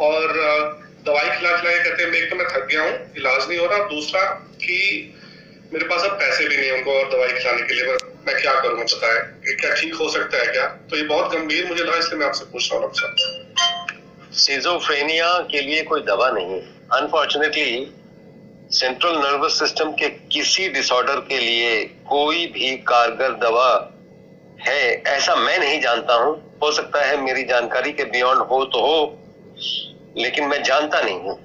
और दवाई खिला खिला कहते हैं एक तो मैं थक गया हूँ इलाज नहीं हो रहा। दूसरा कि मेरे पास अब पैसे भी नहीं उनको और दवाई खिलाने के लिए। मैं, मैं क्या करूँ पता है। क्या ठीक हो सकता है क्या? तो ये बहुत गंभीर मुझे लगा इसलिए मैं आपसे पूछ रहा हूँ सीजोफ्रेनिया के लिए कोई दवा नहीं अनफॉर्चुनेटली सेंट्रल नर्वस सिस्टम के किसी डिसऑर्डर के लिए कोई भी कारगर दवा है ऐसा मैं नहीं जानता हूँ। हो सकता है मेरी जानकारी के बियॉन्ड हो तो हो लेकिन मैं जानता नहीं हूँ।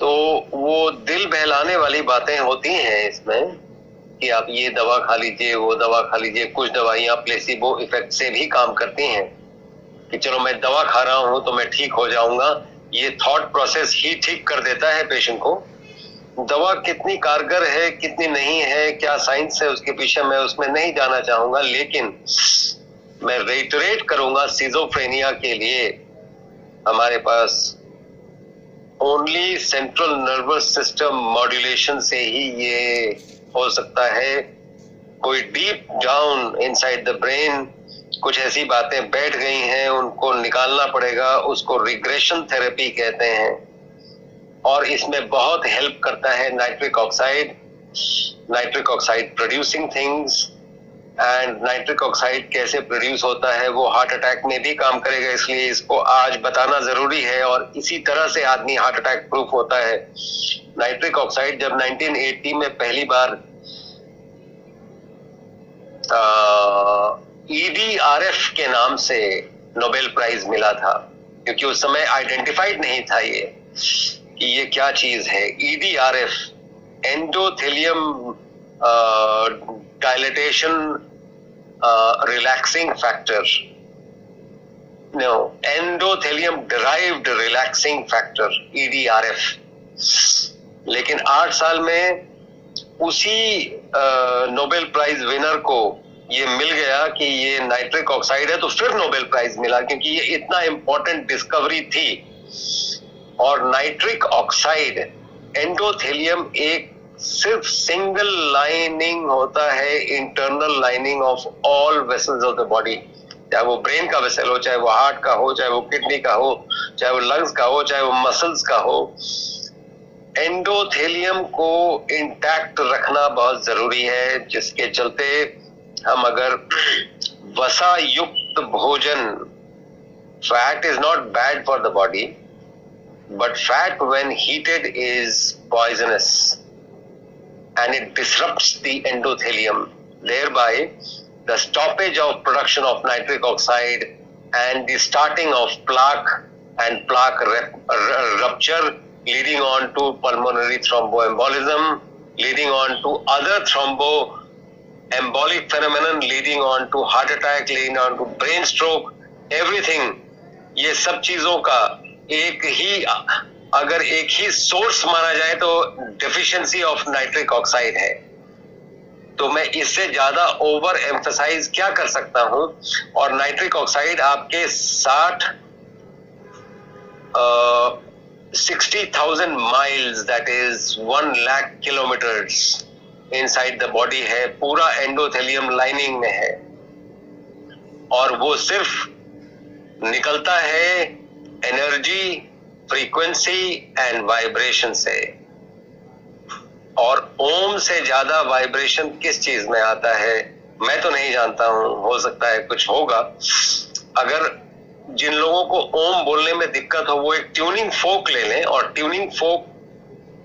तो वो दिल बहलाने वाली बातें होती हैं इसमें कि आप ये दवा खा लीजिए, वो दवा खा लीजिए, कुछ दवाइयाँ प्लेसिबो इफ़ेक्ट से भी काम करती हैं कि चलो मैं दवा खा रहा हूँ तो मैं ठीक हो जाऊँगा। ये थॉट प्रोसेस ही ठीक कर देता है पेशेंट को। दवा कितनी कारगर है, कितनी नहीं है, क्या साइंस है उसके पीछे मैं उसमें नहीं जाना चाहूँगा, लेकिन मैं रेटरेट करूँगा सीजोफ्रेनिया के लिए। हमारे पास only central nervous system modulation से ही ये हो सकता है। कोई deep down inside the brain कुछ ऐसी बातें बैठ गई हैं, उनको निकालना पड़ेगा, उसको रिग्रेशन थेरेपी कहते हैं। और इसमें बहुत हेल्प करता है nitric oxide nitric oxide producing things and nitric oxide कैसे प्रोड्यूस होता है, वो हार्ट अटैक में भी काम करेगा, इसलिए इसको आज बताना ज़रूरी है और इसी तरह से आदमी हार्ट अटैक प्रूफ होता है। नाइट्रिक ऑक्साइड जब 1980 में पहली बार ईडीआरएफ के नाम से नोबेल प्राइज मिला था, क्योंकि उस समय आइडेंटिफाइड नहीं था ये, कि ये क्या चीज़ है। EDRF endothelium dilatation relaxing factor no endothelium derived relaxing factor EDRF लेकिन आठ साल में उसी नोबेल प्राइज विनर को ये मिल गया कि ये नाइट्रिक ऑक्साइड है तो फिर नोबेल प्राइज मिला, क्योंकि ये इतना इंपॉर्टेंट डिस्कवरी थी। और नाइट्रिक ऑक्साइड एंडोथेलियम एक सिर्फ़ सिंगल लाइनिंग होता है internal lining of all vessels of the body चाहे वो ब्रेन का वेसल हो, चाहे वो हार्ट का हो, चाहे वो किडनी का हो, चाहे वो लंग्स का हो, चाहे वो मसल्स का हो एंडोथेलियम को इंटैक्ट रखना बहुत ज़रूरी है, जिसके चलते हम अगर वसा युक्त भोजन fat is not bad for the body but fat when heated is poisonous and it disrupts the endothelium. Thereby, the stoppage of production of nitric oxide and the starting of plaque and plaque rupture, leading on to pulmonary thromboembolism, leading on to other thromboembolic phenomenon, leading on to heart attack, leading on to brain stroke, everything. ये सब चीज़ों का एक ही अगर एक ही source माना जाए तो डेफिशिएंसी ऑफ़ नाइट्रिक ऑक्साइड है। तो मैं इससे ज़्यादा ओवर एम्फोसाइज क्या कर सकता हूँ? और नाइट्रिक ऑक्साइड आपके साठ sixty thousand miles that is one lakh kilometres inside the body है। पूरा एंडोथेलियम लाइनिंग में है। और वो सिर्फ़ निकलता है एनर्जी फ्रीक्वेंसी एंड वाइब्रेशन से। और ओम से ज़्यादा वाइब्रेशन किस चीज़ में आता है, मैं तो नहीं जानता हूँ, हो सकता है कुछ होगा। अगर जिन लोगों को ओम बोलने में दिक्कत हो, वो एक ट्यूनिंग फोक ले लें और ट्यूनिंग फोक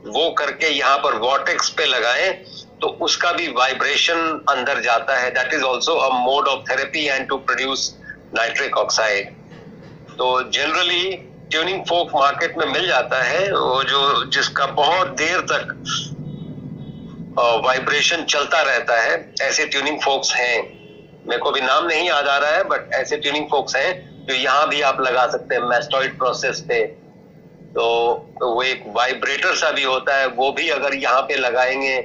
वो करके यहाँ पर वॉटेक्स पे लगाएँ तो उसका भी वाइब्रेशन अंदर जाता है। That is also a mode of therapy and to produce nitric oxide तो जनरली ट्यूनिंग फोक मार्केट में मिल जाता है वो जो जिसका बहुत देर तक वाइब्रेशन चलता रहता है ऐसे ट्यूनिंग फोक्स हैं। मेरे को भी नाम नहीं याद आ रहा है बट ऐसे ट्यूनिंग फोक्स हैं जो यहाँ भी आप लगा सकते हैं मेस्टॉइड प्रोसेस पे। तो, वो एक वाइब्रेटर सा भी होता है वो भी अगर यहाँ पे लगाएँगे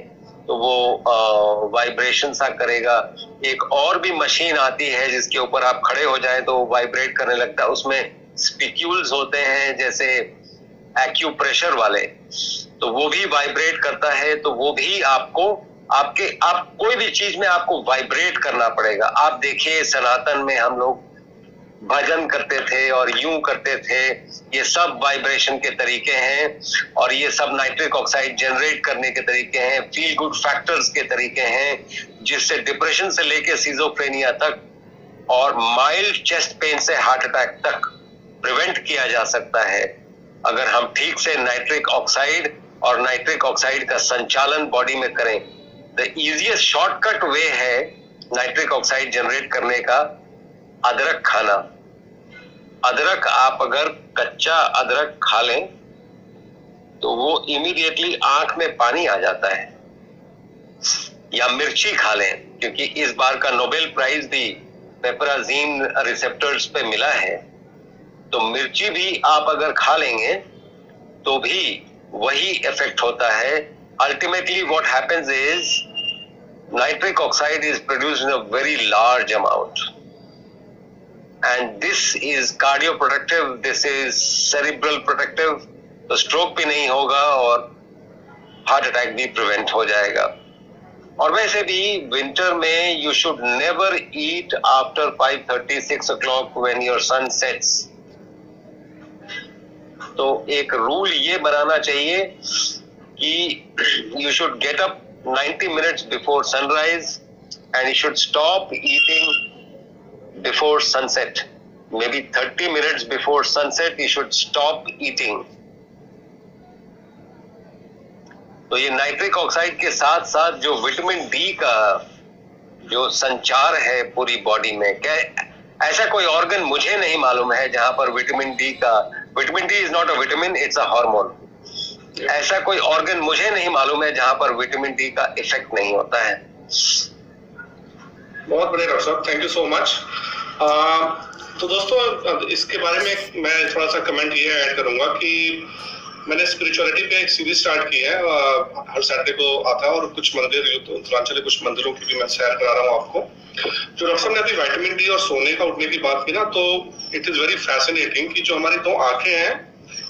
तो वो वाइब्रेशन सा करेगा। एक और भी मशीन आती है जिसके ऊपर आप खड़े हो जाए तो वाइब्रेट करने लगता है। उसमें स्पिक्यूल्स होते हैं, जैसे एक्यूप्रेशर वाले तो वो भी वाइब्रेट करता है तो वो भी आपको, आपके, आप कोई भी चीज़ में आपको वाइब्रेट करना पड़ेगा। आप देखिए, सनातन में हम लोग भजन करते थे और यूँ करते थे, ये सब वाइब्रेशन के तरीके हैं और ये सब नाइट्रिक ऑक्साइड जनरेट करने के तरीके हैं फील गुड फैक्टर्स के तरीके हैं, जिससे डिप्रेशन से लेके सीजोफ्रेनिया तक और माइल्ड चेस्ट पेन से हार्ट अटैक तक प्रिवेंट किया जा सकता है। अगर हम ठीक से नाइट्रिक ऑक्साइड और नाइट्रिक ऑक्साइड का संचालन बॉडी में करें द इजिएस्ट शॉर्टकट वे है नाइट्रिक ऑक्साइड जनरेट करने का, अदरक खाना। अदरक आप अगर कच्चा अदरक खा लें तो वो इमीडिएटली आँख में पानी आ जाता है। या मिर्ची खा लें, क्योंकि इस बार का नोबेल प्राइज भी पेपराजीन रिसेप्टर्स पे मिला है। तो मिर्ची भी आप अगर खा लेंगे तो भी वही इफ़ेक्ट होता है। Ultimately what happens is nitric oxide is produce in a very large amount and this is cardio protective this is cerebral protective तो स्ट्रोक भी नहीं होगा और हार्ट अटैक भी प्रिवेंट हो जाएगा। और वैसे भी विंटर में you should never eat after five thirty six o'clock when your sun sets तो एक रूल ये बनाना चाहिए कि you should get up 90 minutes before sunrise and you should stop eating before sunset maybe 30 minutes before sunset you should stop eating तो ये nitric oxide के साथ साथ जो विटामिन डी का जो संचार है पूरी बॉडी में, क्या ऐसा कोई ऑर्गन मुझे नहीं मालूम है जहाँ पर विटामिन डी का vitamin D is not a vitamin it's a hormone ऐसा कोई ऑर्गन मुझे नहीं मालूम है जहाँ पर विटामिन डी का इफ़ेक्ट नहीं होता है। बहुत बढ़िया डॉक्टर साहब। थैंक यू सो मच तो दोस्तों इसके बारे में मैं थोड़ा सा कमेंट ये ऐड करूँगा कि मैंने स्पिरिचुअलिटी पे एक सीरीज़ स्टार्ट की है हर सैटरडे को आता है और कुछ मंदिर, उत्तरांचल के कुछ मंदिरों की भी मैं शेयर करा रहा हूँ आपको। जो डॉक्टर ने अभी वाइटामिन डी और सोने का उठने की बात की ना तो इट इज़ वेरी फैसिनेटिंग कि जो हमारी दो आँखें हैं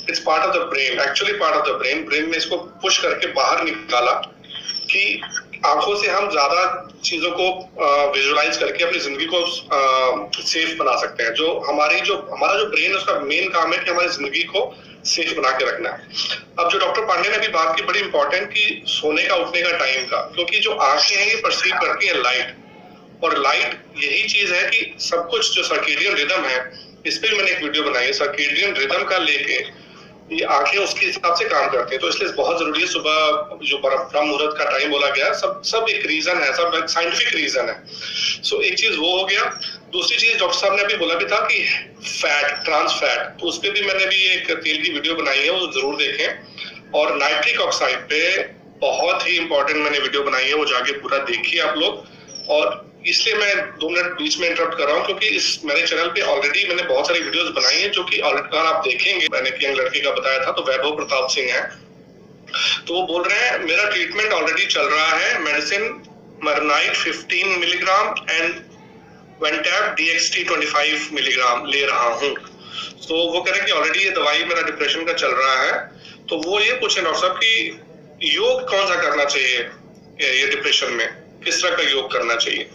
it's part of the brain actually part of the brain brain में इसको पुश करके बाहर निकाला कि आँखों से हम ज़्यादा चीज़ों को विजुलाइज करके अपनी ज़िंदगी को सेफ़ बना सकते हैं। जो हमारी जो, हमारा जो ब्रेन उसका मेन काम है कि हमारी ज़िंदगी को सेफ़ बना के रखना है। अब जो डॉक्टर पांडे ने अभी बात की, बड़ी इंपॉर्टेंट की सोने का, उठने का टाइम का क्योंकि जो आँखें हैं, ये परसीव करती है लाइट और लाइट यही चीज़ है कि सब कुछ जो सर्केडियन रिदम है, इस पर मैंने एक वीडियो बनाई है सर्केडियन रिदम का लेके ये आँखें उसके हिसाब से काम करती हैं। तो इसलिए बहुत ज़रूरी है, सुबह जो ब्रह्म मुहूर्त का टाइम बोला गया, सब सब एक रीजन है, सब साइंटिफिक रीजन है। सो एक चीज़ वो हो गया। दूसरी चीज़ डॉक्टर साहब ने अभी बोला भी था कि फैट ट्रांस फैट तो उस पर भी मैंने भी एक तेल की वीडियो बनाई है, वो ज़रूर देखें। और नाइट्रिक ऑक्साइड पे बहुत ही इंपॉर्टेंट मैंने वीडियो बनाई है, वो जाके पूरा देखिए आप लोग। और इसलिए मैं दो मिनट बीच में इंटरप्ट कर रहा हूँ, क्योंकि इस मेरे चैनल पे ऑलरेडी मैंने बहुत सारी वीडियोस बनाई हैं, जो कि अगर आप देखेंगे। मैंने यंग लड़के का बताया था तो वैभव प्रताप सिंह है। तो वो बोल रहे हैं, मेरा ट्रीटमेंट ऑलरेडी चल रहा है medicine Mirnite 15 milligram and Ventab DXT 25 milligram ले रहा हूँ। तो वो कह रहे हैं कि ऑलरेडी ये दवाई मेरा डिप्रेशन का चल रहा है। तो वो ये पूछे डॉक्टर साहब, कि योग कौन सा करना चाहिए, ये डिप्रेशन में? किस तरह का योग करना चाहिए?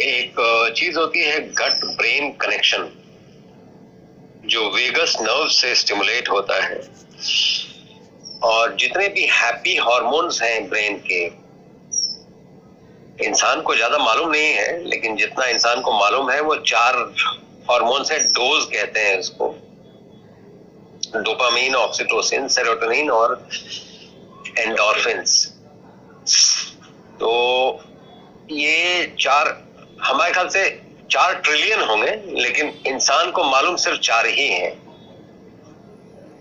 एक चीज़ होती है गट ब्रेन कनेक्शन जो वेगस नर्व से स्टिमुलेट होता है। और जितने भी हैप्पी हॉर्मोन्स हैं ब्रेन के, इंसान को ज़्यादा मालूम नहीं है, लेकिन जितना इंसान को मालूम है, वो चार हॉर्मोन्स है डोज कहते हैं इसको। डोपामीन ऑक्सीटोसिन सेरोटोनिन और एंडोर्फिन्स तो ये चार हमारे ख्याल से चार ट्रिलियन होंगे, लेकिन इंसान को मालूम सिर्फ़ चार ही हैं।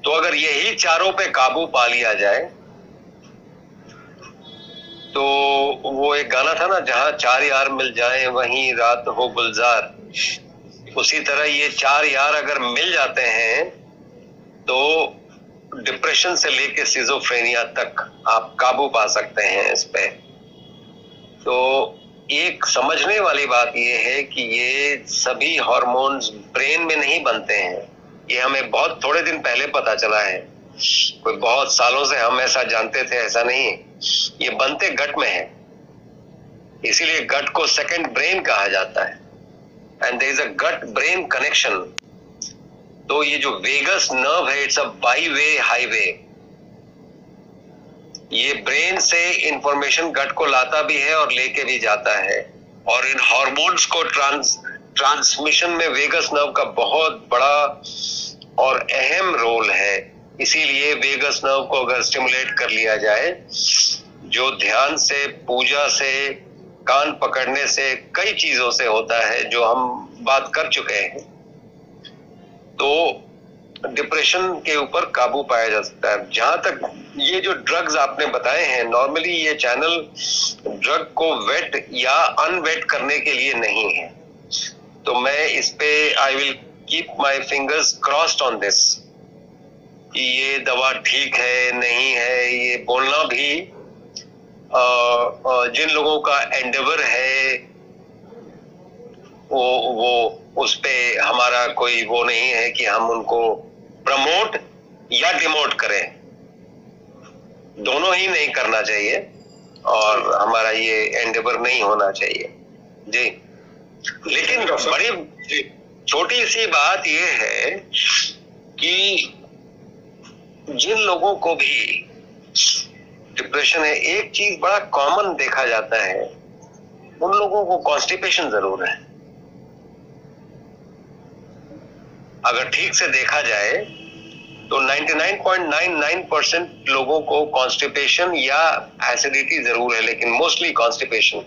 तो अगर यही चारों पे काबू पा लिया जाए तो वो एक गाना था ना, जहाँ चार यार मिल जाए, वहीं रात हो गुलजार। उसी तरह ये चार यार अगर मिल जाते हैं तो डिप्रेशन से लेके सिजोफ्रेनिया तक आप काबू पा सकते हैं इस पे। तो एक समझने वाली बात यह है कि ये सभी हॉर्मोन्स ब्रेन में नहीं बनते हैं। ये हमें बहुत थोड़े दिन पहले पता चला है। कोई बहुत सालों से हम ऐसा जानते थे, ऐसा नहीं ये बनते गट में है। इसीलिए गट को सेकंड ब्रेन कहा जाता है। And there is a gut brain connection तो ये जो वेगस नर्व है it's a by way highway ये ब्रेन से इंफॉर्मेशन गट को लाता भी है और लेके भी जाता है। और इन हॉर्मोन्स को ट्रांस ट्रांसमिशन में वेगस नर्व का बहुत बड़ा और अहम रोल है। इसीलिए वेगस नर्व को अगर स्टिमुलेट कर लिया जाए, जो ध्यान से, पूजा से, कान पकड़ने से, कई चीज़ों से होता है, जो हम बात कर चुके हैं तो डिप्रेशन के ऊपर काबू पाया जा सकता है। जहाँ तक ये जो ड्रग्स आपने बताए हैं नॉर्मली ये चैनल ड्रग को वेट या अनवेट करने के लिए नहीं है। तो मैं इस पे I will keep my fingers crossed on this कि ये दवा ठीक है नहीं है ये बोलना भी आ, जिन लोगों का एंडेवर है वो वो उस पे हमारा कोई वो नहीं है कि हम उनको प्रमोट या डिमोट करें। दोनों ही नहीं करना चाहिए और हमारा ये एंडेवर नहीं होना चाहिए। जी। लेकिन बड़ी छोटी सी बात यह है कि जिन लोगों को भी डिप्रेशन है एक चीज़ बड़ा कॉमन देखा जाता है उन लोगों को कॉन्स्टिपेशन ज़रूर है। अगर ठीक से देखा जाए तो 99.99 परसेंट लोगों को कॉन्स्टिपेशन या एसिडिटी ज़रूर है, लेकिन मोस्टली कॉन्स्टिपेशन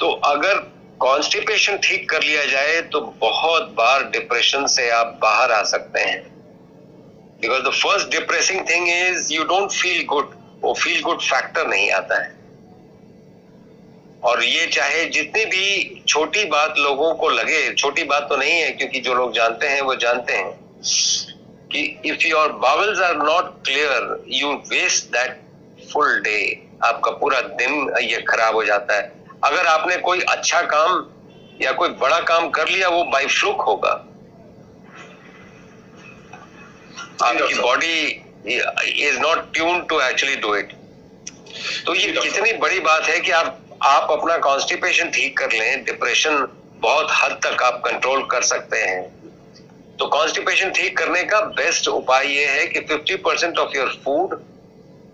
तो अगर कॉन्स्टिपेशन ठीक कर लिया जाए तो बहुत बार डिप्रेशन से आप बाहर आ सकते हैं। Because the first depressing thing is you don't feel good वो फील गुड फैक्टर नहीं आता है। और ये चाहे जितनी भी छोटी बात लोगों को लगे, छोटी बात तो नहीं है, क्योंकि जो लोग जानते हैं, वो जानते हैं। कि if your bowels are not clear you waste that full day आपका पूरा दिन ये खराब हो जाता है। अगर आपने कोई अच्छा काम या कोई बड़ा काम कर लिया वो बाई फ्लुक होगा। आपकी body is not tune to actually do it तो ये कितनी बड़ी बात है कि आप आप अपना कॉन्स्टिपेशन ठीक कर लें। डिप्रेशन बहुत हद तक आप कंट्रोल कर सकते हैं। तो कॉन्स्टिपेशन ठीक करने का बेस्ट उपाय ये है कि 50 percent of your food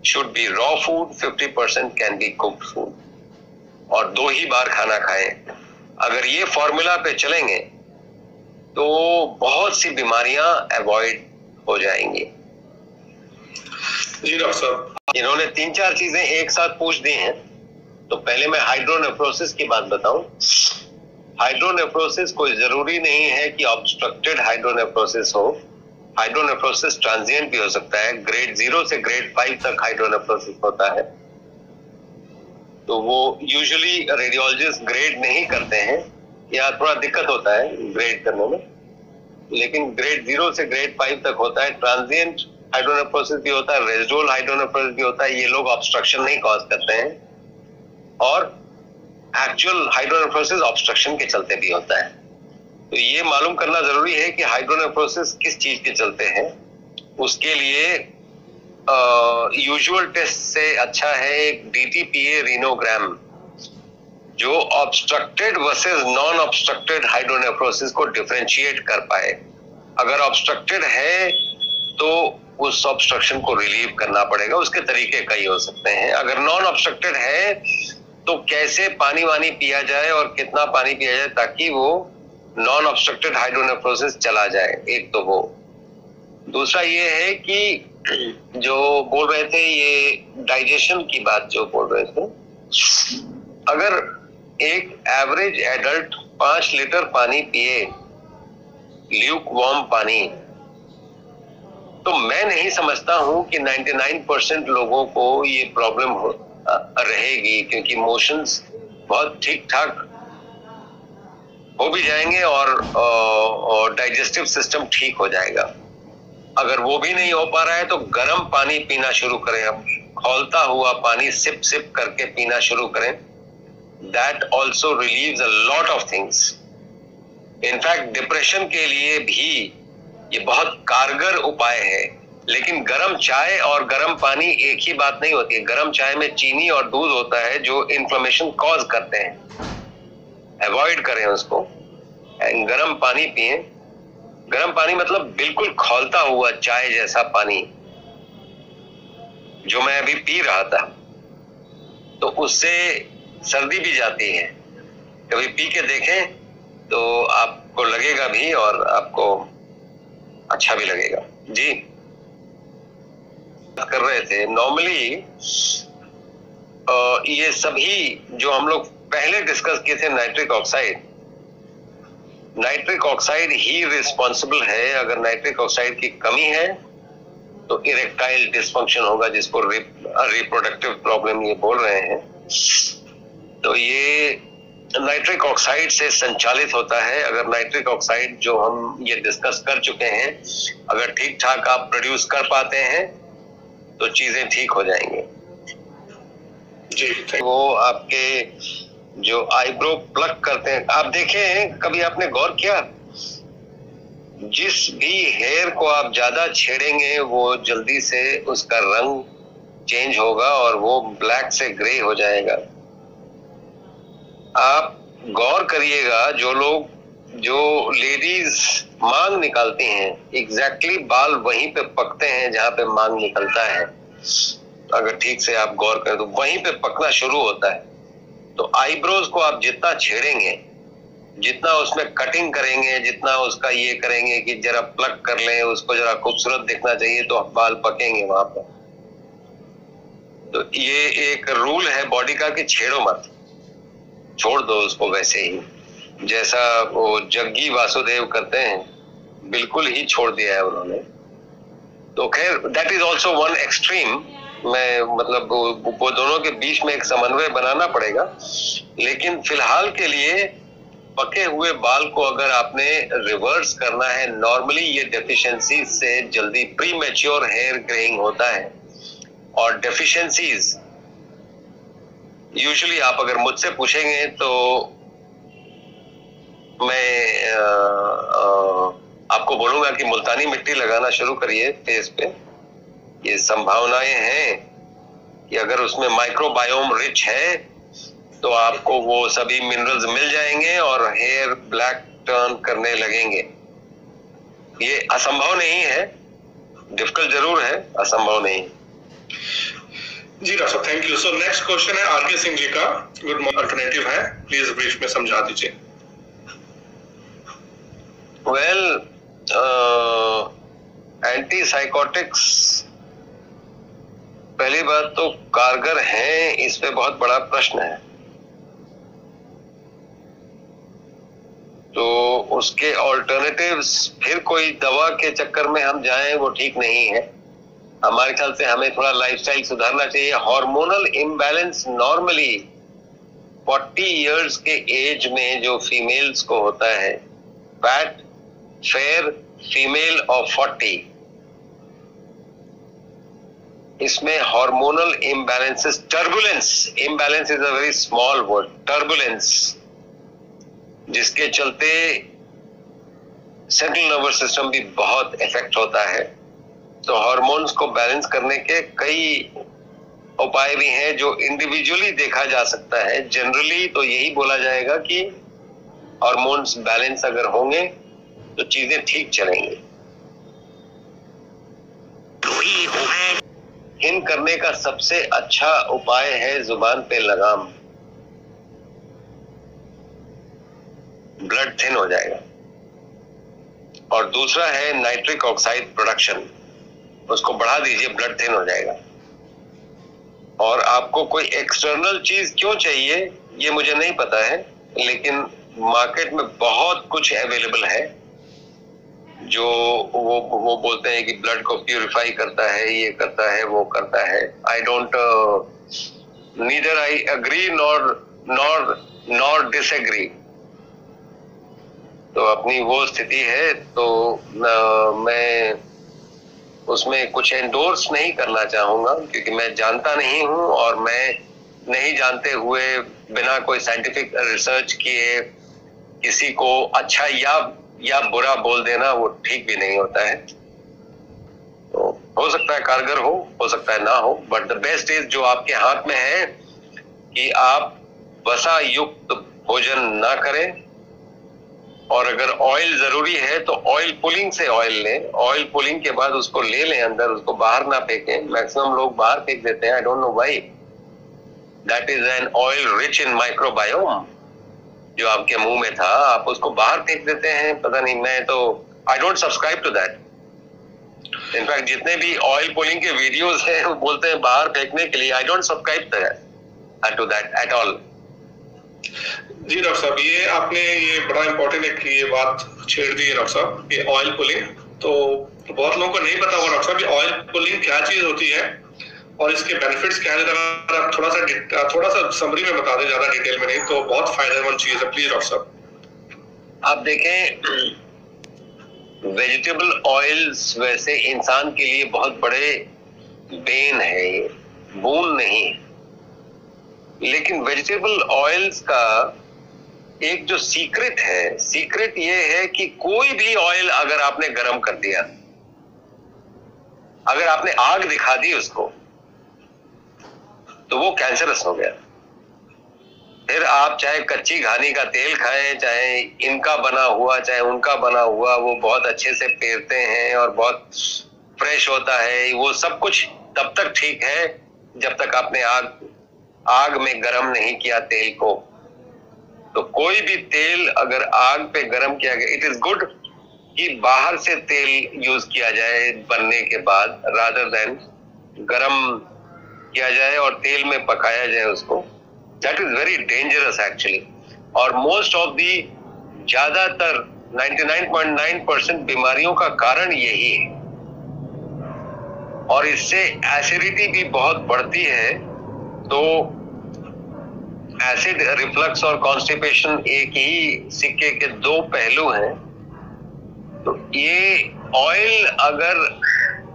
should be raw food 50 percent can be cooked food और दो ही बार खाना खाएँ। अगर ये फॉर्मूला पे चलेंगे तो बहुत सी बीमारियाँ अवॉइड हो जाएँगी। जी डॉक्टर साहब। इन्होंने तीन चार चीज़ें एक साथ पूछ दी हैं। तो पहले मैं हाइड्रोनेफ्रोसिस की बात बताऊँ। हाइड्रोनेफ्रोसिस कोई ज़रूरी नहीं है कि ऑब्स्ट्रक्टेड हाइड्रोनेफ्रोसिस हो। हाइड्रोनेफ्रोसिस ट्रांजिएंट भी हो सकता है। ग्रेड ज़ीरो से ग्रेड फाइव तक हाइड्रोनेफ्रोसिस होता है। तो वो यूजुअली रेडियोलॉजिस्ट ग्रेड नहीं करते हैं। या थोड़ा दिक्कत होता है ग्रेड करने में। लेकिन ग्रेड ज़ीरो से ग्रेड फाइव तक होता है। ट्रांजिएंट हाइड्रोनेफ्रोसिस भी होता है। रेजिडुअल हाइड्रोनेफ्रोसिस भी होता है। ये लोग ऑब्स्ट्रक्शन नहीं कॉज करते हैं। और एक्चुअल हाइड्रोनेफ्रोसिस ऑब्स्ट्रक्शन के चलते भी होता है। तो ये मालूम करना ज़रूरी है कि हाइड्रोनेफ्रोसिस किस चीज़ के चलते हैं? उसके लिए यूजुअल टेस्ट से अच्छा है एक डीटीपीए रीनोग्राम जो obstructed versus non obstructed hydronephrosis को डिफ्रेंशिएट कर पाए। अगर ऑब्स्ट्रक्टेड है तो उस ऑब्स्ट्रक्शन को रिलीव करना पड़ेगा। उसके तरीके कई हो सकते हैं। अगर नॉन ऑब्स्ट्रक्टेड है तो कैसे पानी वानी पिया जाए और कितना पानी पिया जाए ताकि वो नॉन ऑब्स्ट्रक्टेड हाइड्रोनेफ्रोसिस चला जाए? एक तो वो। दूसरा ये है कि जो बोल रहे थे, ये डाइजेशन की बात जो बोल रहे थे, अगर एक एवरेज एडल्ट पाँच लीटर पानी पिए ल्यूक वार्म पानी तो मैं नहीं समझता हूँ कि 99 परसेंट लोगों को ये प्रॉब्लम हो रहेगी क्योंकि मोशंस बहुत ठीक ठाक हो भी जाएँगे और, डाइजेस्टिव सिस्टम ठीक हो जाएगा। अगर वो भी नहीं हो पा रहा है तो गर्म पानी पीना शुरू करें। हम खोलता हुआ पानी सिप सिप करके पीना शुरू करें। That also relieve a lot of things in fact depression के लिए भी ये बहुत कारगर उपाय है। लेकिन गर्म चाय और गर्म पानी एक ही बात नहीं होती है। गर्म चाय में चीनी और दूध होता है जो इन्फ्लोमेशन कॉज करते हैं। अवॉइड करें उसको। एंड गर्म पानी पिए। गर्म पानी मतलब बिल्कुल खोलता हुआ चाय जैसा पानी, जो मैं अभी पी रहा था। तो उससे सर्दी भी जाती है। कभी पी के देखें तो आपको लगेगा भी और आपको अच्छा भी लगेगा। जी। कर रहे थे नॉर्मली ये सभी जो हम लोग पहले डिस्कस किए थे नाइट्रिक ऑक्साइड नाइट्रिक ऑक्साइड ही रिस्पॉन्सिबल है। अगर नाइट्रिक ऑक्साइड की कमी है तो इरेक्टाइल डिस्फंक्शन होगा, जिसको रिप्रोडक्टिव प्रॉब्लम ये बोल रहे हैं। तो ये नाइट्रिक ऑक्साइड से संचालित होता है। अगर नाइट्रिक ऑक्साइड जो हम ये डिस्कस कर चुके हैं, अगर ठीक ठाक आप प्रोड्यूस कर पाते हैं तो चीज़ें ठीक हो जाएँगी। जी वो आपके जो आईब्रो प्लग करते हैं आप देखे कभी आपने गौर किया? जिस भी हेयर को आप ज़्यादा छेड़ेंगे वो जल्दी से उसका रंग चेंज होगा और वो ब्लैक से ग्रे हो जाएगा। आप गौर करिएगा जो लोग जो लेडीज़ मांग निकालती हैं एग्जैक्टली exactly बाल वहीं पे पकते हैं जहाँ पे मांग निकलता है। अगर ठीक से आप गौर करें तो वहीं पे पकना शुरू होता है। तो आईब्रोज को आप जितना छेड़ेंगे, जितना उसमें कटिंग करेंगे, जितना उसका ये करेंगे कि जरा प्लग कर लें, उसको जरा खूबसूरत दिखना चाहिए तो बाल पकेंगे वहाँ पर तो ये एक रूल है बॉडी का कि छेड़ो मत। छोड़ दो उसको वैसे ही। जैसा वो जग्गी वासुदेव करते हैं बिल्कुल ही छोड़ दिया है उन्होंने। तो खैर that is also one extreme मैं मतलब वो, दोनों के बीच में एक समन्वय बनाना पड़ेगा। लेकिन फ़िलहाल के लिए पके हुए बाल को अगर आपने रिवर्स करना है नॉर्मली ये डेफिशिएंसी से जल्दी प्री मेच्योर हेयर ग्रेइंग होता है। और डेफिशिएंसीज यूजुअली आप अगर मुझसे पूछेंगे तो मैं आ, आ, आपको बोलूँगा कि मुल्तानी मिट्टी लगाना शुरू करिए फेस पे। ये संभावनाएँ हैं कि अगर उसमें माइक्रोबायोम रिच है तो आपको वो सभी मिनरल्स मिल जाएँगे और हेयर ब्लैक टर्न करने लगेंगे। ये असंभव नहीं है। डिफ़िकल्ट ज़रूर है असंभव नहीं। जी doctor thank you so next question है आरके सिंह जी का। गुड मॉर्निंग अल्टरनेटिव है। प्लीज़ ब्रीफ में समझा दीजिए। वेल एंटी साइकोटिक्स पहली बात तो कारगर हैं, इस पे बहुत बड़ा प्रश्न है। तो उसके ऑल्टरनेटिव्स फिर कोई दवा के चक्कर में हम जाएँ, वो ठीक नहीं है। हमारे ख्याल से हमें थोड़ा लाइफस्टाइल सुधारना चाहिए। हार्मोनल इम्बैलेंस नॉर्मली 40 इयर्स के एज में जो फीमेल्स को होता है फैट फेयर फीमेल ऑफ़ 40 इसमें hormonal imbalances turbulence imbalance is a very small word turbulence जिसके चलते सेंट्रल नर्वस सिस्टम भी बहुत इफ़ेक्ट होता है। तो हार्मोन्स को बैलेंस करने के कई उपाय भी हैं जो इंडिविजुअली देखा जा सकता है। जनरली तो यही बोला जाएगा कि हार्मोन्स बैलेंस अगर होंगे तो चीज़ें ठीक चलेंगी। हिन करने का सबसे अच्छा उपाय है ज़ुबान पे लगाम। ब्लड थिन हो जाएगा। और दूसरा है नाइट्रिक ऑक्साइड प्रोडक्शन। उसको बढ़ा दीजिए, ब्लड थिन हो जाएगा। और आपको कोई एक्सटर्नल चीज़ क्यों चाहिए, ये मुझे नहीं पता है, लेकिन मार्केट में बहुत कुछ अवेलेबल है। जो वो वो बोलते हैं कि ब्लड को प्यूरिफाई करता है ये करता है वो करता है। I don't neither I agree nor nor nor disagree तो अपनी वो स्थिति है तो uh, मैं उसमें कुछ एंडोर्स नहीं करना चाहूँगा क्योंकि मैं जानता नहीं हूँ और मैं नहीं जानते हुए बिना कोई साइंटिफिक रिसर्च किए किसी को अच्छा या या बुरा बोल देना वो ठीक भी नहीं होता है। तो हो सकता है कारगर हो हो सकता है ना हो बट द बेस्ट इज़ जो आपके हाथ में है कि आप वसा युक्त भोजन ना करें। और अगर ऑयल ज़रूरी है तो ऑयल पुलिंग से ऑयल लें। ऑयल पुलिंग के बाद उसको ले लें अंदर, उसको बाहर ना फेंकें। मैक्सिमम लोग बाहर फेंक देते हैं। I don't know why that is an oil rich in microbiome जो आपके मुँह में था, आप उसको बाहर फेंक देते हैं। पता नहीं, मैं तो I don't subscribe to that in fact जितने भी ऑयल पुलिंग के वीडियोस हैं, वो बोलते हैं बाहर फेंकने के लिए। I don't subscribe to that at all ji, doctor साहब, ये आपने ये बड़ा इंपॉर्टेंट एक ये बात छेड़ दी है, डॉक्टर साहब, ये ऑयल पुलिंग तो बहुत लोगों को नहीं पता होगा, डॉक्टर साहब, ये ऑयल पुलिंग क्या चीज़ होती है? और इसके बेनिफिट्स क्या है अगर आप थोड़ा सा थोड़ा सा समरी में बता दें, ज़्यादा डिटेल में नहीं तो बहुत फ़ायदेमंद चीज़ है प्लीज़ डॉक्टर साहब। आप देखें वेजिटेबल ऑयल्स वैसे इंसान के लिए बहुत बड़े बेन है बून नहीं लेकिन वेजिटेबल ऑयल्स का एक जो सीक्रेट है सीक्रेट ये है कि कोई भी ऑयल अगर आपने गर्म कर दिया, अगर आपने आग दिखा दी उसको तो वो कैंसरस हो गया। फिर आप चाहे कच्ची घानी का तेल खाएँ, चाहे इनका बना हुआ, चाहे उनका बना हुआ, वो बहुत अच्छे से पेरते हैं और बहुत फ्रेश होता है। वो सब कुछ तब तक ठीक है जब तक आपने आग आग में गर्म नहीं किया तेल को। तो कोई भी तेल अगर आग पे गर्म किया गया इट इज़ गुड कि बाहर से तेल यूज़ किया जाए बनने के बाद रादर देन गरम किया जाए और तेल में पकाया जाए उसको। That is very dangerous actually और मोस्ट ऑफ़ दी ज़्यादातर 99.9 परसेंट बीमारियों का कारण यही है। और इससे एसिडिटी भी बहुत बढ़ती है तो एसिड रिफ्लक्स और कॉन्स्टिपेशन एक ही सिक्के के दो पहलू हैं। तो ये ऑयल अगर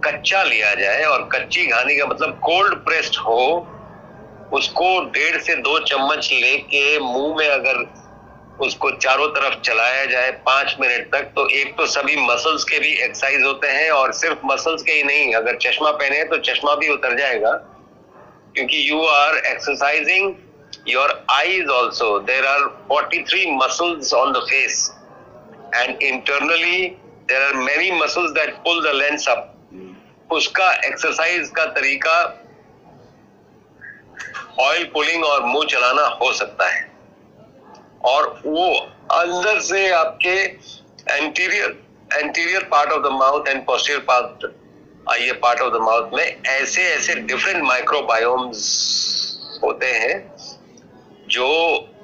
कच्चा लिया जाए और कच्ची घानी का मतलब कोल्ड प्रेस्ड हो, उसको डेढ़ से दो चम्मच लेके मुँह में अगर उसको चारों तरफ़ चलाया जाए पाँच मिनट तक तो एक तो सभी मसल्स के भी एक्सरसाइज होते हैं और सिर्फ़ मसल्स के ही नहीं, अगर चश्मा पहने तो चश्मा भी उतर जाएगा, क्योंकि you are exercising your eyes also. There are 43 muscles on the face and internally there are many muscles that pull the lens up. उसका एक्सरसाइज का तरीका ऑयल पुलिंग और मुँह चलाना हो सकता है। और वो अंदर से आपके anterior anterior part of the mouth and posterior part ये पार्ट ऑफ़ द माउथ में ऐसे ऐसे डिफरेंट माइक्रोबायोम्स होते हैं जो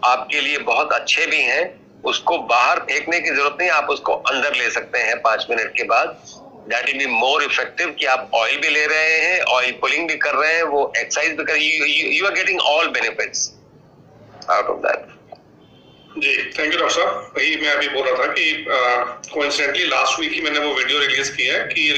आपके लिए बहुत अच्छे भी हैं। उसको बाहर फेंकने की ज़रूरत नहीं, आप उसको अंदर ले सकते हैं पाँच मिनट के बाद। दैट इज़ मोर इफ़ेक्टिव कि आप ऑयल भी ले रहे हैं ऑयल पुलिंग भी कर रहे हैं, वो एक्सरसाइज भी कर you are getting all benefits out of that ji thank you doctor साहब। वही मैं अभी बोल रहा था कि कोइंसिडेंटली लास्ट वीक ही मैंने वो वीडियो रिलीज़ किया है कि